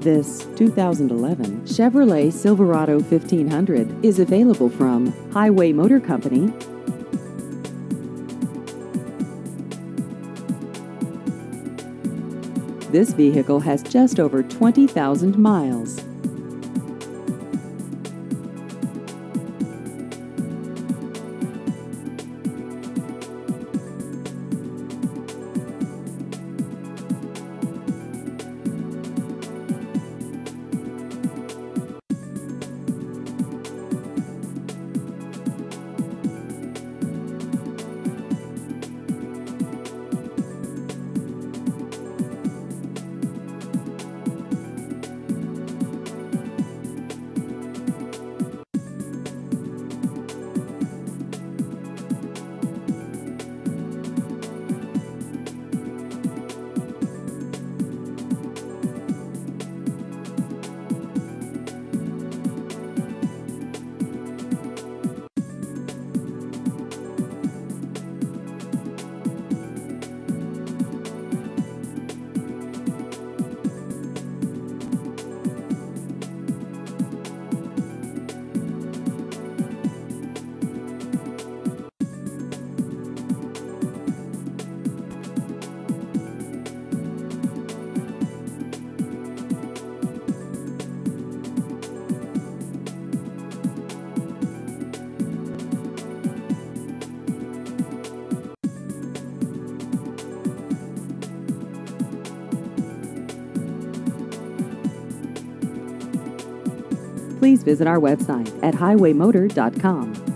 This 2011 Chevrolet Silverado 1500 is available from Hi-Way Motor Company. This vehicle has just over 20,000 miles. Please visit our website at hiwaymotor.com.